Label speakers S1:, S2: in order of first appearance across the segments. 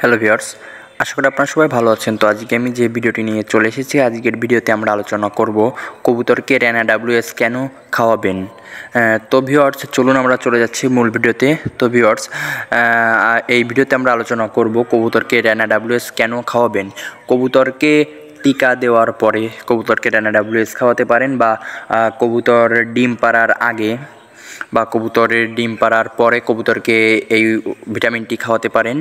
S1: Hello viewers, আশা করি আপনারা সবাই ভালো আছেন। তো আজকে আমি যে ভিডিওটি নিয়ে চলে এসেছি, আজকের ভিডিওতে আমরা আলোচনা করব কবুতরকে র্যানা ডাব্লিউএস কেন খাওয়াবেন। তো ভিউয়ার্স, চলুন আমরা চলে যাচ্ছি মূল ভিডিওতে। তো ভিউয়ার্স এই ভিডিওতে আমরা আলোচনা করব কবুতরকে র্যানা ডাব্লিউএস কেন খাওয়াবেন। কবুতরকে টিকা দেওয়ার পরে কবুতরকে র্যানা ডাব্লিউএস খাওয়াতে পারেন বা কবুতর ডিম পাড়ার আগে বা কবুতরের ডিম পাড়ার পরে কবুতরকে এই ভিটামিনটি খাওয়াতে পারেন।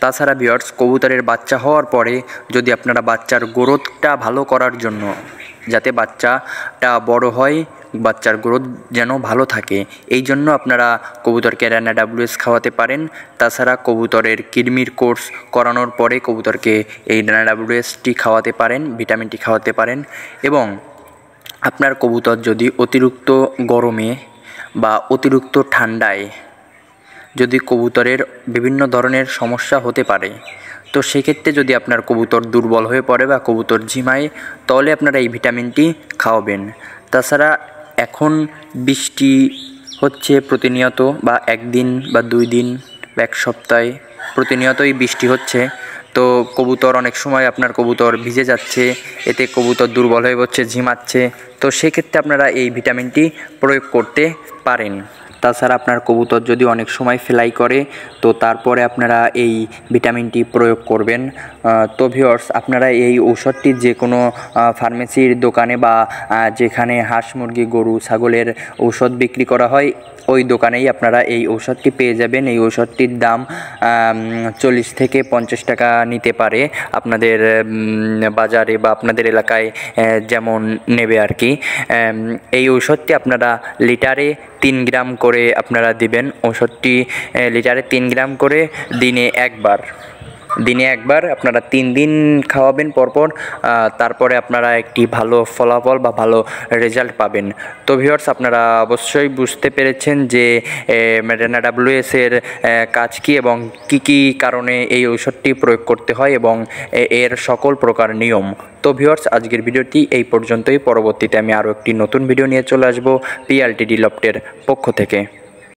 S1: তাছাড়া বিয়ার্স কবুতরের বাচ্চা হওয়ার পরে যদি আপনারা বাচ্চার গ্রোথটা ভালো করার জন্য, যাতে বাচ্চাটা বড় হয়, বাচ্চার গ্রোথ যেন ভালো থাকে, এই জন্য আপনারা কবুতরকে র্যানা ডাব্লিউএস খাওয়াতে পারেন। তাছাড়া কবুতরের কিডমির কোর্স করানোর পরে কবুতরকে এই র্যানা ডাব্লিউএসটি খাওয়াতে পারেন, ভিটামিনটি খাওয়াতে পারেন। এবং আপনার কবুতর যদি অতিরিক্ত গরমে বা অতিরিক্ত ঠান্ডায় যদি কবুতরের বিভিন্ন ধরনের সমস্যা হতে পারে, তো সেক্ষেত্রে যদি আপনার কবুতর দুর্বল হয়ে পড়ে বা কবুতর ঝিমায়, তাহলে আপনারা এই ভিটামিনটি খাওয়াবেন। তাছাড়া এখন বৃষ্টি হচ্ছে প্রতিনিয়ত বা একদিন বা দুই দিন বা এক সপ্তাহে প্রতিনিয়তই বৃষ্টি হচ্ছে। তো কবুতর অনেক সময় আপনার কবুতর ভিজে যাচ্ছে, এতে কবুতর দুর্বল হয়ে পড়ছে, ঝিমাচ্ছে। তো সেক্ষেত্রে আপনারা এই ভিটামিনটি প্রয়োগ করতে পারেন। তাছাড়া আপনার কবুতর যদি অনেক সময় ফ্লাই করে, তো তারপরে আপনারা এই ভিটামিনটি প্রয়োগ করবেন। তো ভিওর্স আপনারা এই ঔষধটি যে কোনো ফার্মেসির দোকানে বা যেখানে হাঁস মুরগি, গরু, ছাগলের ঔষধ বিক্রি করা হয়, ওই দোকানেই আপনারা এই ঔষধটি পেয়ে যাবেন। এই ঔষধটির দাম চল্লিশ থেকে পঞ্চাশ টাকা নিতে পারে আপনাদের বাজারে বা আপনাদের এলাকায় যেমন নেবে আর কি। এই ঔষধটি আপনারা লিটারে তিন গ্রাম করে আপনারা দিবেন। ঔষধটি আহ, লিটারে তিন গ্রাম করে দিনে একবার। দিনে একবার আপনারা তিন দিন খাওয়াবেন, পরপর তারপরে আপনারা একটি ভালো ফলাফল বা ভালো রেজাল্ট পাবেন। তো ভিউয়ার্স আপনারা অবশ্যই বুঝতে পেরেছেন যে রেনা ডাব্লিউএস এর কাজ কী এবং কি কি কারণে এই ঔষধটি প্রয়োগ করতে হয় এবং এর সকল প্রকার নিয়ম। তো ভিউয়ার্স আজকের ভিডিওটি এই পর্যন্তই। পরবর্তীতে আমি আরও একটি নতুন ভিডিও নিয়ে চলে আসব পিএলটিডি লফটের পক্ষ থেকে।